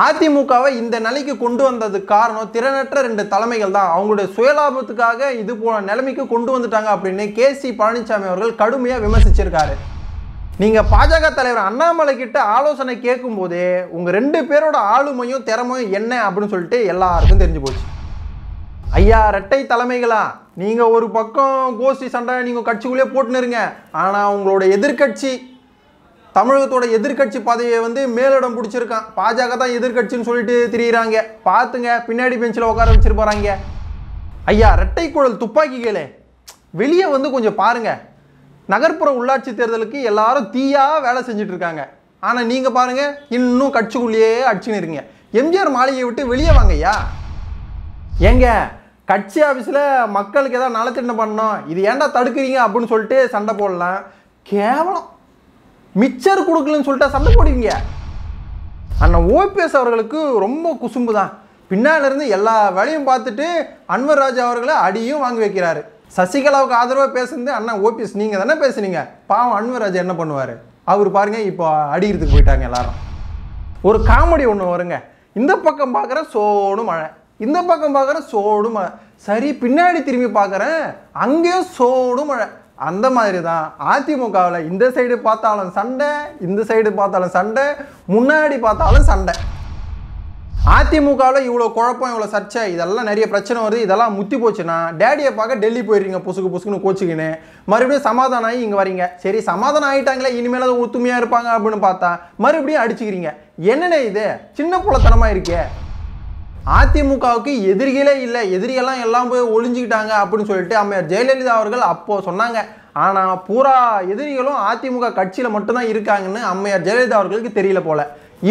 அதிமுகவை இந்த நிலைக்கு கொண்டு வந்தது காரணம் திறனற்ற ரெண்டு தலைமைகள் தான். அவங்களுடைய சுயலாபத்துக்காக இது போல நிலைமைக்கு கொண்டு வந்துட்டாங்க அப்படின்னு கே சி பழனிசாமி அவர்கள் கடுமையாக விமர்சிச்சிருக்காரு. நீங்க பாஜக தலைவர் அண்ணாமலை கிட்ட ஆலோசனை கேட்கும் போதே உங்க ரெண்டு பேரோட ஆளுமையும் திறமையும் என்ன அப்படின்னு சொல்லிட்டு எல்லாருக்கும் தெரிஞ்சு போச்சு. ஐயா ரெட்டை தலைமைகளா? நீங்க ஒரு பக்கம் கோஷ்டி சண்டை நீங்க போட்டுன்னு இருங்க. ஆனா உங்களோட எதிர்க்கட்சி தமிழகத்தோட எதிர்க்கட்சி பதவியை வந்து மேலிடம் பிடிச்சிருக்கான். பாஜக தான் எதிர்க்கட்சின்னு சொல்லிட்டு திரியிறாங்க. பார்த்துங்க பின்னாடி பெஞ்சில் உட்கார வச்சிரு போகிறாங்க ஐயா ரெட்டை குழல் துப்பாக்கிகளே. வெளியே வந்து கொஞ்சம் பாருங்க. நகர்ப்புற உள்ளாட்சி தேர்தலுக்கு எல்லாரும் தீயாக வேலை செஞ்சுட்டு இருக்காங்க ஆனால் நீங்கள் பாருங்கள் இன்னும் கட்சிக்குள்ளேயே அடிச்சுன்னு இருக்கீங்க. எம்ஜிஆர் மாளிகையை விட்டு வெளியே வாங்க ஐயா ஏங்க கட்சி ஆஃபீஸில் மக்களுக்கு ஏதாவது நலத்திட்டம் பண்ணணும். இது ஏன்டா தடுக்கிறீங்க அப்படின்னு சொல்லிட்டு சண்டை போடலாம். கேவலம். மிச்சர் கொடுக்கலன்னு சொல்லிட்டு சண்டை போடுவீங்க. அண்ணன் ஓபிஎஸ் அவர்களுக்கு ரொம்ப குசும்பு தான் பின்னாலிருந்து எல்லா வேலையும் பார்த்துட்டு அன்வர் ராஜா அவர்களை அடியும் வாங்கி வைக்கிறாரு. சசிகலாவுக்கு ஆதரவாக பேசுனது அண்ணா ஓபிஎஸ். நீங்கள் தானே பேசுனீங்க? பாவம் அன்வர் ராஜா என்ன பண்ணுவார்? அவர் பாருங்க இப்போ அடிக்கிறதுக்கு போயிட்டாங்க எல்லாரும். ஒரு காமெடி ஒன்று வருங்க. இந்த பக்கம் பார்க்குற சோடு மழை. இந்த பக்கம் பார்க்குற சோடு மழை. சரி பின்னாடி திரும்பி பார்க்குறேன். அங்கேயும் சோடு மழை. அந்த மாதிரி தான் அதிமுகவில் இந்த சைடு பார்த்தாலும் சண்டை இந்த சைடு பார்த்தாலும் சண்டை முன்னாடி பார்த்தாலும் சண்டை. அதிமுகவில் இவ்வளோ குழப்பம் இவ்வளோ சர்ச்சை இதெல்லாம் நிறைய பிரச்சனை வருது இதெல்லாம் முத்தி போச்சுன்னா டேடியை பார்க்க டெல்லி போயிடுறீங்க புசுக்கு புசுக்குன்னு கோச்சிக்கின்னு. மறுபடியும் சமாதானம் ஆகி இங்கே வரீங்க. சரி சமாதானம் ஆகிட்டாங்களே இனிமேல் அது ஒத்துமையாக இருப்பாங்க அப்படின்னு பார்த்தா மறுபடியும் அடிச்சுக்கிறீங்க. என்னென்ன இது? சின்ன புலத்தனமாக இருக்கே. அதிமுகவுக்கு எதிரிகளே இல்லை. எதிரிகள்லாம் எல்லாம் போய் ஒளிஞ்சுக்கிட்டாங்க அப்படின்னு சொல்லிட்டு அம்மையார் ஜெயலலிதா அவர்கள் அப்போ சொன்னாங்க. ஆனால் பூரா எதிரிகளும் அதிமுக கட்சியில் மட்டும்தான் இருக்காங்கன்னு அம்மையார் ஜெயலலிதா அவர்களுக்கு தெரியல போல.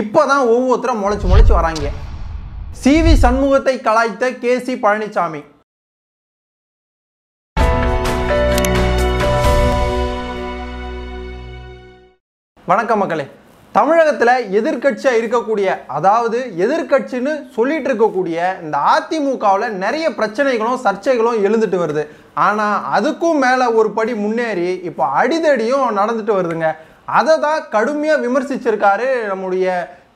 இப்போ தான் ஒவ்வொருத்தரும் முளைச்சு முளைச்சு வராங்க. சி வி சண்முகத்தை கலாய்த்த கே சி பழனிசாமி வணக்கம் மக்களே. தமிழகத்தில் எதிர்க்கட்சியாக இருக்கக்கூடிய அதாவது எதிர்க்கட்சின்னு சொல்லிட்டு இருக்கக்கூடிய இந்த அதிமுகவில் நிறைய பிரச்சனைகளும் சர்ச்சைகளும் எழுந்துட்டு வருது. ஆனால் அதுக்கும் மேலே ஒரு படி முன்னேறி இப்போ அடிதடியும் நடந்துட்டு வருதுங்க. அதை தான் கடுமையாக விமர்சிச்சிருக்காரு நம்முடைய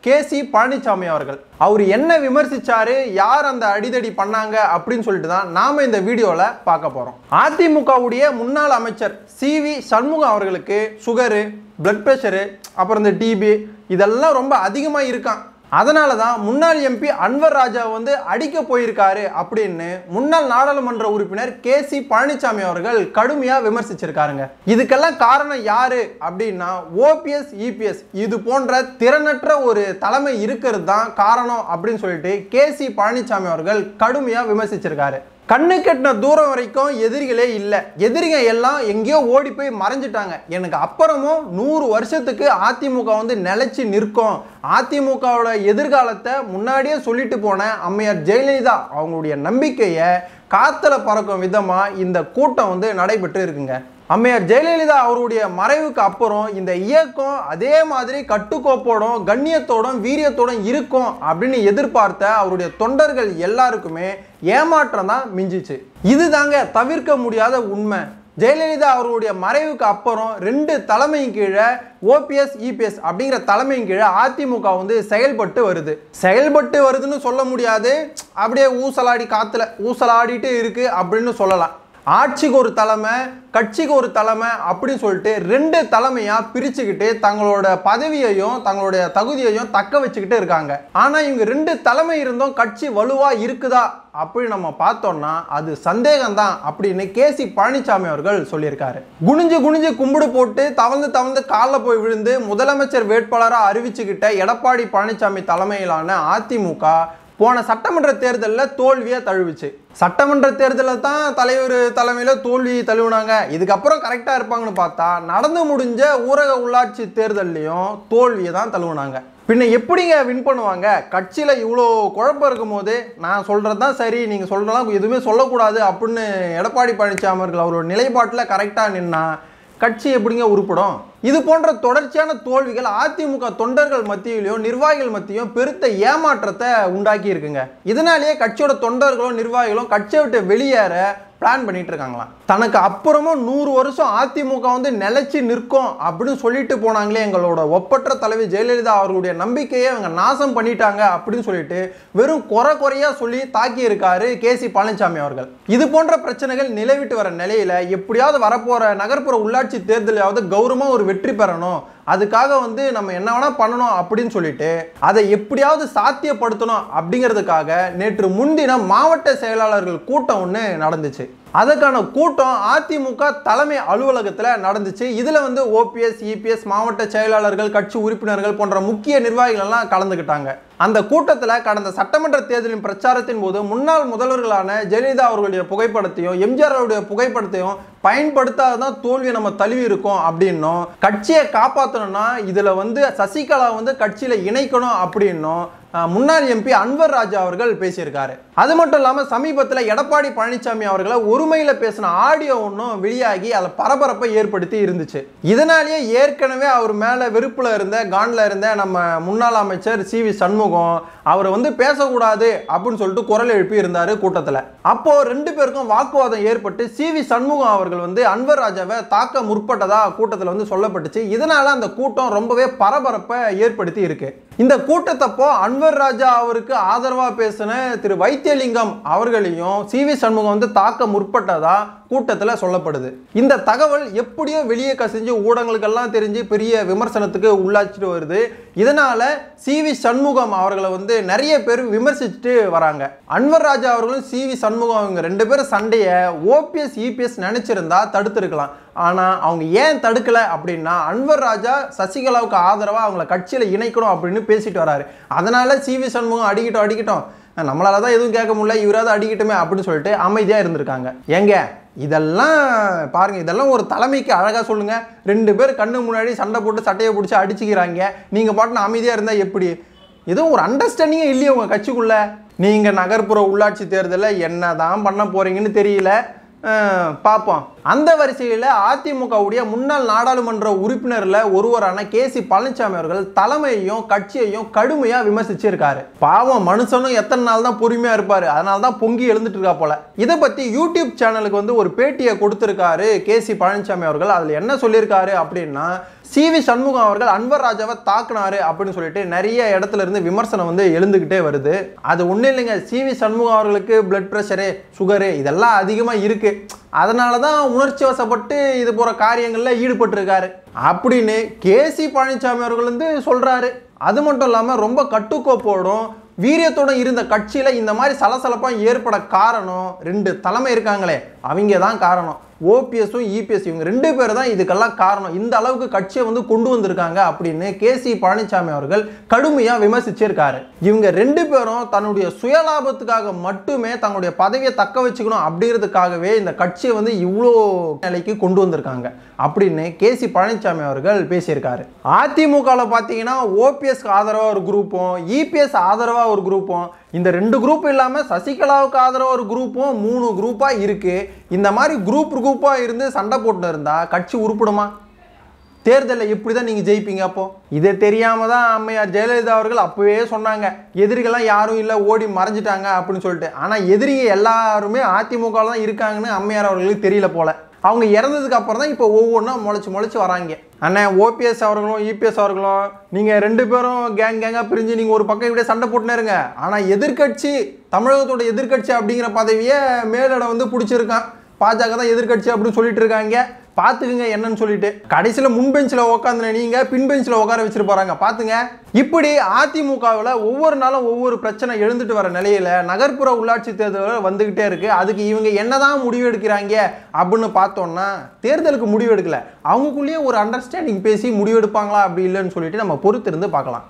கே சி பழனிசாமி அவர்கள். அவர் என்ன விமர்சிச்சாரு யார் அந்த அடிதடி பண்ணாங்க அப்படின்னு சொல்லிட்டு தான் நாம இந்த வீடியோவில் பார்க்க போறோம். அதிமுகவுடைய முன்னாள் அமைச்சர் சி வி சண்முகம் அவர்களுக்கு சுகரு பிளட் ப்ரெஷரு அப்புறம் இந்த டிபி இதெல்லாம் ரொம்ப அதிகமாக இருக்கான். அதனால தான் முன்னாள் எம்பி அன்வர் ராஜா வந்து அடிக்க போயிருக்காரு அப்படின்னு முன்னாள் நாடாளுமன்ற உறுப்பினர் கே சி பழனிசாமி அவர்கள் கடுமையாக விமர்சிச்சிருக்காருங்க. இதுக்கெல்லாம் காரணம் யாரு அப்படின்னா ஓபிஎஸ் இபிஎஸ் இது போன்ற திறனற்ற ஒரு தலைமை இருக்கிறது தான் காரணம் அப்படின்னு சொல்லிட்டு கே சி பழனிசாமி அவர்கள் கடுமையாக விமர்சிச்சிருக்காரு. கண்ணு கெட்டின தூரம் வரைக்கும் எதிரிகளே இல்லை. எதிரிங்க எல்லாம் எங்கேயோ ஓடி போய் மறைஞ்சிட்டாங்க. எனக்கு அப்புறமும் நூறு வருஷத்துக்கு அதிமுக வந்து நிலச்சி நிற்கும். அதிமுகவோட எதிர்காலத்தை முன்னாடியே சொல்லிட்டு போன அம்மையார் ஜெயலலிதா அவங்களுடைய நம்பிக்கையை காத்தில் பறக்கும் விதமாக இந்த கூட்டம் வந்து நடைபெற்று இருக்குங்க. அம்மையார் ஜெயலலிதா அவருடைய மறைவுக்கு அப்புறம் இந்த இயக்கம் அதே மாதிரி கட்டுக்கோப்போடும் கண்ணியத்தோடும் வீரியத்தோடும் இருக்கும் அப்படின்னு எதிர்பார்த்த அவருடைய தொண்டர்கள் எல்லாருக்குமே ஏமாற்றம் தான் மிஞ்சிச்சு. இதுதாங்க தவிர்க்க முடியாத உண்மை. ஜெயலலிதா அவருடைய மறைவுக்கு அப்புறம் ரெண்டு தலைமையின் கீழே ஓபிஎஸ் இபிஎஸ் அப்படிங்கிற தலைமையின் கீழே அதிமுக வந்து செயல்பட்டு வருது. செயல்பட்டு வருதுன்னு சொல்ல முடியாது. அப்படியே ஊசலாடி காத்துல ஊசலாடிட்டு இருக்கு அப்படின்னு சொல்லலாம். ஆட்சிக்கு ஒரு தலைமை கட்சிக்கு ஒரு தலைமை அப்படின்னு சொல்லிட்டு ரெண்டு தலைமையாக பிரிச்சுக்கிட்டு தங்களோட பதவியையும் தங்களுடைய தகுதியையும் தக்க வச்சுக்கிட்டு இருக்காங்க. ஆனால் இவங்க ரெண்டு தலைமை இருந்தும் கட்சி வலுவாக இருக்குதா அப்படின்னு நம்ம பார்த்தோம்னா அது சந்தேகம்தான் அப்படின்னு கே சி பழனிசாமி அவர்கள் சொல்லியிருக்காரு. குனிஞ்சு குனிஞ்சு கும்பிடு போட்டு தவழ்ந்து தவழ்ந்து காலில் போய் விழுந்து முதலமைச்சர் வேட்பாளராக அறிவிச்சுக்கிட்ட எடப்பாடி பழனிசாமி தலைமையிலான அதிமுக போன சட்டமன்ற தேர்தலில் தோல்வியை தழுவிச்சு. சட்டமன்ற தேர்தலில் தான் தலைவர் தலைமையில் தோல்வி தழுவினாங்க. இதுக்கப்புறம் கரெக்டாக இருப்பாங்கன்னு பார்த்தா நடந்து முடிஞ்ச ஊரக உள்ளாட்சி தேர்தல்லையும் தோல்வியை தான் தழுவினாங்க. பின்ன எப்படிங்க வின் பண்ணுவாங்க? கட்சியில் இவ்வளோ குழப்பம் இருக்கும்போது நான் சொல்கிறது தான் சரி நீங்கள் சொல்கிறதெல்லாம் எதுவுமே சொல்லக்கூடாது அப்படின்னு எடப்பாடி பழனிசாமி அவர்கள் அவரோட நிலைப்பாட்டில் கரெக்டாக நின்னா கட்சி எப்படிங்க உருப்படும்? இது போன்ற தொடர்ச்சியான தோல்விகள் அதிமுக தொண்டர்கள் மத்தியிலையும் நிர்வாகிகள் மத்தியும் பெருத்த ஏமாற்றத்தை உண்டாக்கி இருக்குங்க இதனாலேயே கட்சியோட தொண்டர்களும் நிர்வாகிகளும் கட்சியை விட்டு வெளியேற பிளான் பண்ணிட்டு இருக்காங்களாம் தனக்கு அப்புறமும் நூறு வருஷம் அதிமுக வந்து நிலைச்சி நிற்கும் அப்படின்னு சொல்லிட்டு போனாங்களே எங்களோட ஒப்பற்ற தலைவி ஜெயலலிதா அவர்களுடைய நம்பிக்கையை அவங்க நாசம் பண்ணிட்டாங்க அப்படின்னு சொல்லிட்டு வெறும் குறை குறையா சொல்லி தாக்கி இருக்காரு கே சி பழனிசாமி அவர்கள். இது போன்ற பிரச்சனைகள் நிலவிட்டு வர நிலையில எப்படியாவது வரப்போற நகர்ப்புற உள்ளாட்சி தேர்தலையாவது கௌரவமா ஒரு வெற்றி பெறணும். அதுக்காக வந்து நம்ம என்ன வேணா பண்ணணும் அப்படின்னு சொல்லிட்டு அதை எப்படியாவது சாத்தியப்படுத்தணும் அப்படிங்கிறதுக்காக நேற்று முன்தினம் மாவட்ட செயலாளர்கள் கூட்டம் ஒன்று நடந்துச்சு. அதற்கான கூட்டம் அதிமுக தலைமை அலுவலகத்தில் நடந்துச்சு. இதில் வந்து ஓபிஎஸ் இபிஎஸ் மாவட்ட செயலாளர்கள் கட்சி உறுப்பினர்கள் போன்ற முக்கிய நிர்வாகிகள் எல்லாம் கலந்துக்கிட்டாங்க அந்த கூட்டத்தில் கடந்த சட்டமன்ற தேர்தலின் பிரச்சாரத்தின் போது முன்னாள் முதல்வர்களான ஜெயலலிதா அவர்களுடைய புகைப்படத்தையும் எம்ஜிஆர் அவருடைய புகைப்படத்தையும் பயன்படுத்தாதான் தோல்வியை நம்ம தழுவி இருக்கோம் அப்படின்னும். கட்சியை காப்பாற்றணும்னா இதில் வந்து சசிகலா வந்து கட்சியில் இணைக்கணும் அப்படின்னும். முன்னாள் எம்பி அன்வர் ராஜா அவர்கள் பேசியிருக்காரு. அது மட்டும் இல்லாமல் சமீபத்தில் எடப்பாடி பழனிசாமி அவர்களை ஒருமையில் பேசின ஆடியோ ஒன்றும் வெளியாகி அதில் பரபரப்பை ஏற்படுத்தி இருந்துச்சு. இதனாலேயே ஏற்கனவே அவர் மேலே வெறுப்பில் இருந்த கான்ல இருந்த நம்ம முன்னாள் அமைச்சர் சி வி சண்முகம் அவரை வந்து பேசக்கூடாது அப்படின்னு சொல்லிட்டு குரல் எழுப்பி இருந்தார் கூட்டத்தில். அப்போ ரெண்டு பேருக்கும் வாக்குவாதம் ஏற்பட்டு சி வி சண்முகம் அவர்கள் வந்து அன்வர் ராஜாவை தாக்க முற்பட்டதாக கூட்டத்தில் வந்து சொல்லப்பட்டுச்சு. இதனால் அந்த கூட்டம் ரொம்பவே பரபரப்பை ஏற்படுத்தி இருக்குது இந்த கூட்டத்தப்போ அன்வர் ராஜா அவருக்கு ஆதரவாக பேசின திரு வைத்தியலிங்கம் அவர்களையும் சி வி சண்முகம் வந்து தாக்க முற்பட்டதா கூட்டத்தில் சொல்லப்படுது. இந்த தகவல் எப்படியோ வெளியே கசிஞ்சு ஊடகங்களுக்கெல்லாம் தெரிஞ்சு பெரிய விமர்சனத்துக்கு உள்ளாச்சிட்டு வருது. இதனால சி வி சண்முகம் அவர்களை வந்து நிறைய பேர் விமர்சிச்சுட்டு வராங்க. அன்வர் ராஜா அவர்களும் சி வி சண்முகம் அவங்க ரெண்டு பேரும் சண்டையை ஓபிஎஸ் இபிஎஸ் நினைச்சிருந்தா தடுத்திருக்கலாம். ஆனால் அவங்க ஏன் தடுக்கலை அப்படின்னா அன்வர் ராஜா சசிகலாவுக்கு ஆதரவாக அவங்கள கட்சியில் இணைக்கணும் அப்படின்னு பேசிட்டு வராரு. அதனால சிவி சண்முகம் அடிக்கட்டும் அடிக்கட்டும். நம்மளால தான் எதுவும் கேட்க முடியல இவராவது அடிக்கட்டுமே அப்படின்னு சொல்லிட்டு அமைதியாக இருந்திருக்காங்க. ஏங்க இதெல்லாம் பாருங்க இதெல்லாம் ஒரு தலைமைக்கு அழகாக சொல்லுங்க. ரெண்டு பேர் கண்ணு முன்னாடி சண்டை போட்டு சட்டையை பிடிச்சி அடிச்சுக்கிறாங்க. நீங்கள் பாட்டுன்னு அமைதியாக இருந்தால் எப்படி? எதுவும் ஒரு அண்டர்ஸ்டாண்டிங்கே இல்லையே உங்கள் கட்சிக்குள்ள. நீங்கள் நகர்ப்புற உள்ளாட்சி தேர்தலில் என்ன தான் பண்ண போகிறீங்கன்னு தெரியல. பார்ப்போம். அந்த வரிசையில் அதிமுகவுடைய முன்னாள் நாடாளுமன்ற உறுப்பினரில் ஒருவரான கே சி பழனிசாமி அவர்கள் தலைமையையும் கட்சியையும் கடுமையாக விமர்சிச்சிருக்காரு. பாவம் மனுஷனும் எத்தனை நாள் தான் பொறுமையாக இருப்பார். அதனால தான் பொங்கி எழுந்துட்டு இருக்கா போல. இதை பற்றி யூடியூப் சேனலுக்கு வந்து ஒரு பேட்டியை கொடுத்துருக்காரு கே சி பழனிசாமி அவர்கள். அதில் என்ன சொல்லியிருக்காரு அப்படின்னா சி வி சண்முகம் அவர்கள் அன்வர் ராஜாவை தாக்குனாரு அப்படின்னு சொல்லிட்டு நிறைய இடத்துல இருந்து விமர்சனம் வந்து எழுந்துக்கிட்டே வருது. அது ஒன்றும் இல்லைங்க. சி வி சண்முகம் அவர்களுக்கு பிளட் ப்ரெஷரு சுகரு இதெல்லாம் அதிகமாக இருக்கு. அதனால தான் உணர்ச்சி வசப்பட்டு இது போகிற காரியங்களில் ஈடுபட்டிருக்காரு. அப்படின்னு கே சி பழனிசாமி அவர்கள் வந்து சொல்கிறாரு அது மட்டும் இல்லாமல் ரொம்ப கட்டுக்கோப்போடும் வீரியத்தோட இருந்த கட்சியில் இந்த மாதிரி சலசலப்பாக ஏற்பட காரணம் ரெண்டு தலைமை இருக்காங்களே அவங்க தான் காரணம். ஓபிஎஸும் இபிஎஸ் இவங்க ரெண்டு பேர் தான் இதுக்கெல்லாம் காரணம். இந்த அளவுக்கு கட்சியை வந்து கொண்டு வந்திருக்காங்க அப்படின்னு கே சி பழனிசாமி அவர்கள் கடுமையாக விமர்சிச்சிருக்காரு. இவங்க ரெண்டு பேரும் தன்னுடைய சுயலாபத்துக்காக மட்டுமே தங்களுடைய பதவியை தக்க வச்சுக்கணும் அப்படிங்கிறதுக்காகவே இந்த கட்சியை வந்து இவ்வளோ நிலைக்கு கொண்டு வந்திருக்காங்க அப்படின்னு கே சி பழனிசாமி அவர்கள் பேசியிருக்காரு. அதிமுகவில் பார்த்தீங்கன்னா ஓபிஎஸ்க்கு ஆதரவாக ஒரு குரூப்பும் இபிஎஸ் ஆதரவாக ஒரு குரூப்பும் இந்த ரெண்டு குரூப் இல்லாமல் சசிகலாவுக்கு ஆதரவு ஒரு குரூப்பும் மூணு குரூப்பாக இருக்குது இந்த மாதிரி குரூப் குரூப்பாக இருந்து சண்டை போட்டு இருந்தால் கட்சி உருப்பிடுமா? தேர்தலில் எப்படி தான் நீங்கள் ஜெயிப்பீங்க அப்போது இதை தெரியாமல் தான் அம்மையார் ஜெயலலிதா அவர்கள் அப்போவே சொன்னாங்க. எதிரிகள்லாம் யாரும் இல்லை ஓடி மறைஞ்சிட்டாங்க அப்படின்னு சொல்லிட்டு. ஆனால் எதிரிங்க எல்லாருமே அதிமுகவில் தான் இருக்காங்கன்னு அம்மையார் அவர்களுக்கு தெரியல போல. அவங்க இறந்ததுக்கு அப்புறம் தான் இப்போ ஒவ்வொன்றா முளைச்சி முளைச்சி வராங்க. அண்ணன் ஓபிஎஸ் அவர்களும் இபிஎஸ் அவர்களும் நீங்கள் ரெண்டு பேரும் கேங் கேங்காக பிரிஞ்சு நீங்கள் ஒரு பக்கம் இப்படியே சண்டை போட்டுனே இருங்க. ஆனால் எதிர்க்கட்சி தமிழகத்தோட எதிர்க்கட்சி அப்படிங்கிற பதவியை மேலிடம் வந்து பிடிச்சிருக்கான். பாஜக தான் எதிர்க்கட்சி அப்படின்னு சொல்லிட்டு இருக்காங்க. பார்த்துக்குங்க என்னன்னு சொல்லிட்டு. கடைசியில் முன் பெஞ்சில் உட்காந்து நீங்க பின் பெஞ்சில் உட்கார வச்சுட்டு போகிறாங்க பார்த்துங்க இப்படி அதிமுகவில் ஒவ்வொரு நாளும் ஒவ்வொரு பிரச்சனை எழுந்துட்டு வர நிலையில் நகர்ப்புற உள்ளாட்சி தேர்தல் வந்துக்கிட்டே இருக்கு. அதுக்கு இவங்க என்னதான் முடிவு எடுக்கிறாங்க அப்படின்னு பார்த்தோம்னா தேர்தலுக்கு முடிவு எடுக்கல. அவங்களுக்குள்ளேயே ஒரு அண்டர்ஸ்டாண்டிங் பேசி முடிவு எடுப்பாங்களா அப்படி இல்லைன்னு சொல்லிட்டு நம்ம பொறுத்திருந்து பார்க்கலாம்.